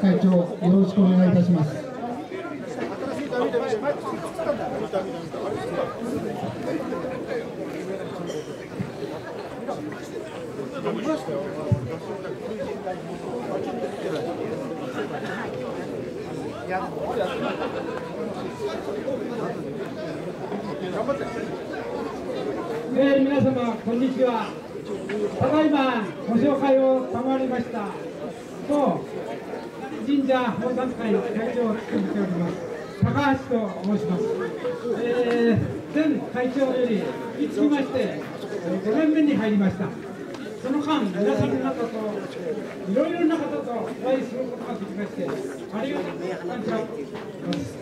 会長よろしくお願いいたします。えー、皆様こんにちは。ただいまご紹介を賜りました。と神社奉賛会の会長を務めております高橋と申します、えー、前会長よりにつきまして5年目に入りましたその間、皆さんの方といろいろな方とお会いすることができまして、ありがたく感謝をします。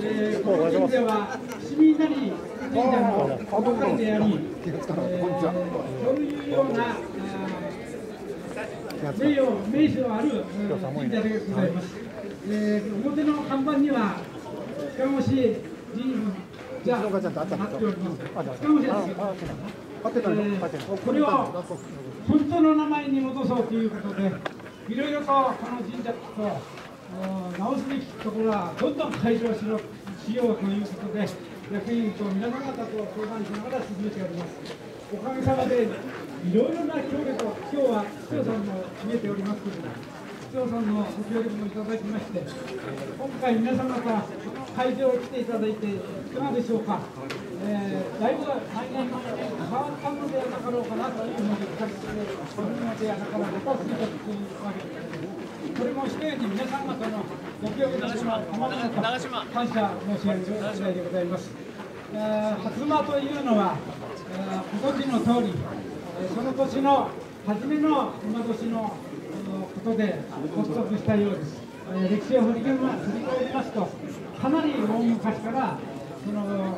えー、神社は市民なり神社のお会であり、えー、そういうような名誉、名称ある神社でございます。えー、表の看板には、塚越神社がなっております。塚越です。これを本当の名前に戻そうということで、いろいろとこの神社と直すべきところはどんどん改良しろしようということで、役員と皆様方と相談しながら進めております。おかげさまで、いろいろな協力を、今日は市長さんも見えておりますけれども、市長さんのご協力もいただきまして、今回皆様方、会場に来ていただいていかがでしょうか。えー、だいぶ来年の年変わったのではなかろうかなというふうに私こののではなかろうかと推測するわけですこれもしてに皆さん方のご協力の浜々と感謝申し上げる次第でございます、初馬というのは、えー、今年の通り、その年の初めの馬年のことで発足したようです、え、歴史を振り返りますとかなり大昔からその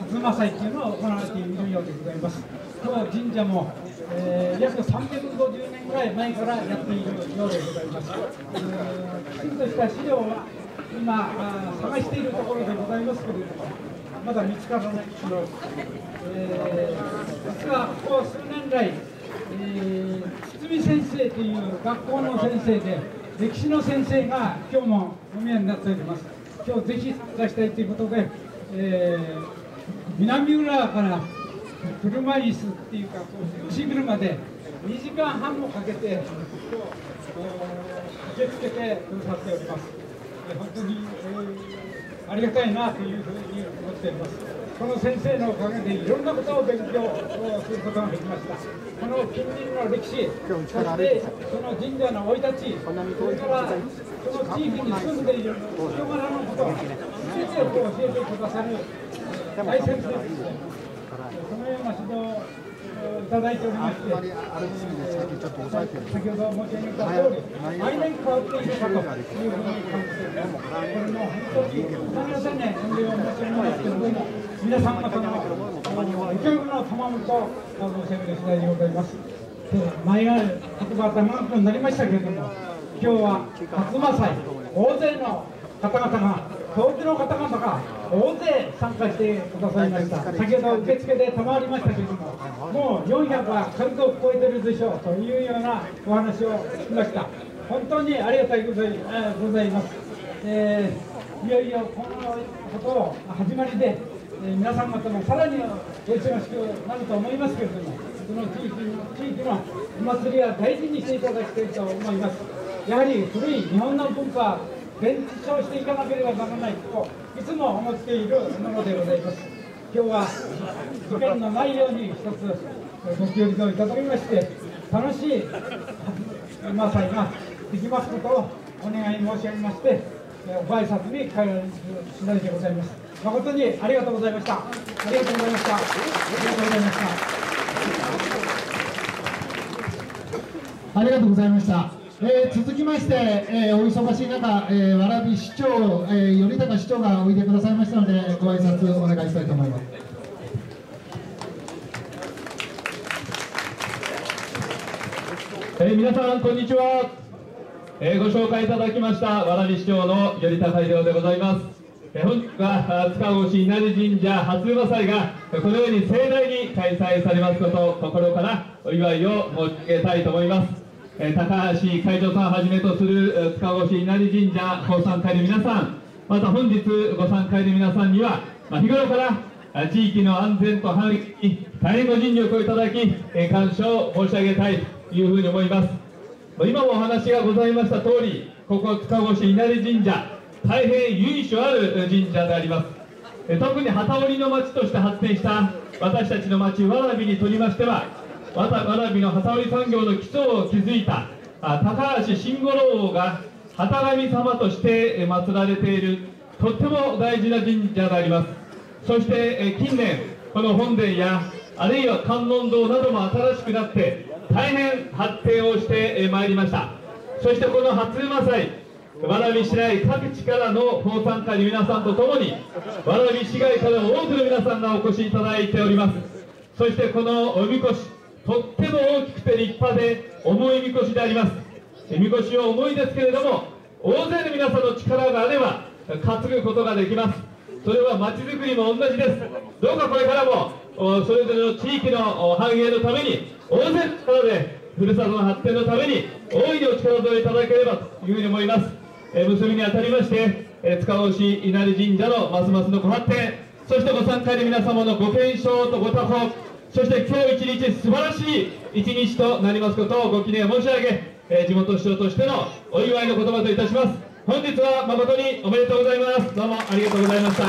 初馬祭というのを行われているようでございます。当神社も、えー、約350年ぐらい前からやっているようでございます。きちんとした資料は今探しているところでございますけれども、まだ見つからない資料、えー、実はここ数年来、えー、堤先生という学校の先生で、歴史の先生が今日もお見えになっております。今日ぜひ出したいということで、えー南浦和から車椅子っていうかこう牛車で2時間半もかけて受け付けてくださっております本当に、えー、ありがたいなというふうに思っておりますこの先生のおかげでいろんなことを勉強することができましたこの近隣の歴史そしてその神社の生い立ちそれからその地域に住んでいる人柄のこと全てを教えてくださる大切です。そのような指導をいただいておりまして、先ほど申し上げた通り、毎年変わっているかというふうに感じて。これも本当に、すみませんね、遠慮を申し上げますけれども、皆さん方のご協力の賜物と申し上げる次第でございます。前が言葉長くなりましたけれども、今日は初馬祭、大勢の方々が東京の方々が大勢参加してくださいました。先ほど受付で賜りましたけれどももう400は軽く超えてるでしょうというようなお話を聞きました。本当にありがたいございます、えー、いよいよこのことを始まりで、えー、皆さん方もさらにお忙しくなると思いますけれどもその地域の地域のお祭りは大事にしていただきたいと思います。やはり古い日本の文化伝承していかなければならないといつも思っているものでございます。今日は事件のないように一つご協力をいただきまして楽しい馬祭ができますことをお願い申し上げましてご挨拶に帰られる次第でございます。誠にありがとうございましたありがとうございましたありがとうございました。ありがとうございました。えー、続きまして、えー、お忙しい中、えー、蕨市長、えー、頼高市長がおいでくださいましたので、ご挨拶お願いしたいと思います。えー、皆さん、こんにちは。えー、ご紹介いただきました蕨市長の頼高秀夫でございます。えー、本日は塚越稲荷神社初馬祭がこのように盛大に開催されますことを心からお祝いを申し上げたいと思います。え高橋会長さんはじめとする塚越稲荷神社ご参加の皆さん。また本日ご参加の皆さんには、ま、日頃から地域の安全と繁栄に大変ご尽力をいただき、え感謝を申し上げたいというふうに思います。今もお話がございました通りここ塚越稲荷神社大変由緒ある神社であります。特に旗織りの町として発展した私たちの町蕨にとりましては蕨の旗織産業の基礎を築いた高橋慎五郎王が旗神様として祀られているとっても大事な神社であります。そして近年この本殿やあるいは観音堂なども新しくなって大変発展をしてまいりました。そしてこの初馬祭蕨市内各地からの奉参会の皆さんとともに蕨市外からも多くの皆さんがお越しいただいております。そしてこのおみこしとっても大きくて立派で重いみこしであります。みこしは重いですけれども大勢の皆さんの力があれば担ぐことができます。それはまちづくりも同じです。どうかこれからもそれぞれの地域の繁栄のために大勢の力でふるさとの発展のために大いにお力添えいただければというふうに思います、え結びにあたりまして、え塚越稲荷神社のますますのご発展そしてご参加の皆様のご健勝とご多幸そして今日一日素晴らしい一日となりますことをご記念申し上げ、え地元市長としてのお祝いの言葉といたします。本日は誠におめでとうございます。どうもありがとうございました。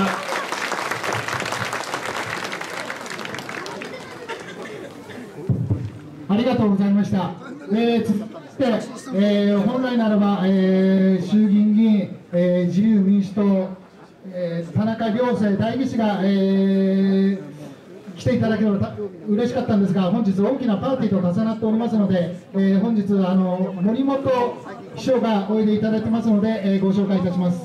ありがとうございました。えー、続きまして、えー、本来ならば、えー、衆議院議員、えー、自由民主党、えー、田中良生代議士が、えー、来ていただければ嬉しかったんですが、本日大きなパーティーと重なっておりますので、えー、本日あの森本秘書がおいでいただいてますので、えー、ご紹介いたします。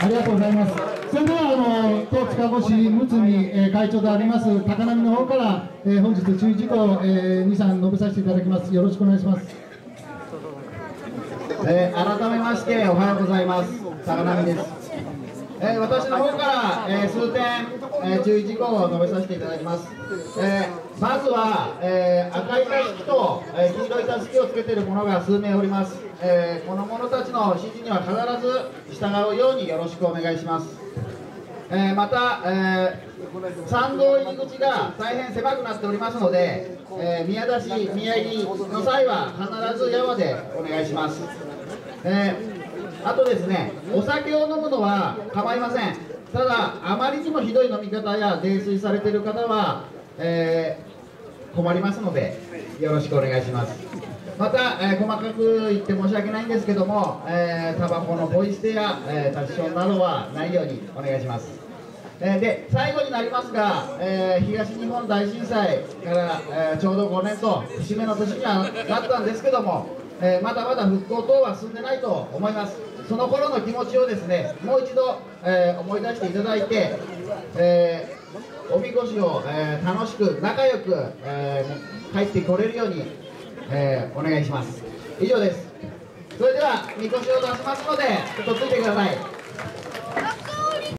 ありがとうございます。それではあの当塚越睦見、えー、会長であります高波の方から、えー、本日注意事項、えー、2、3述べさせていただきます。よろしくお願いします。えー、改めましておはようございます。高波です。えー、私の方から、えー、数点、えー、注意事項を述べさせていただきます。えー、まずは、えー、赤いたすきと、えー、黄色いたすきをつけている者が数名おります。えー、この者たちの指示には必ず従うようによろしくお願いします。えー、また、えー、参道入り口が大変狭くなっておりますので、えー、宮出し、宮入りの際は必ず山でお願いします。えあとですね、お酒を飲むのは構いません。ただ、あまりにもひどい飲み方や泥酔されている方は、え困りますので、よろしくお願いします。また、えー、細かく言って申し訳ないんですけども、えー、タバコのポイ捨てや、えー、タッションなどはないようにお願いします。え、で最後になりますが、えー、東日本大震災から、えー、ちょうど5年と節目の年にはなったんですけども、えまだまだ復興等は進んでないと思います。その頃の気持ちをですねもう一度、え思い出していただいて、えおみこしを、え楽しく仲良く、え帰ってこれるようにえー、お願いします。以上です。それではみこしを出しますのでちょっとついてください。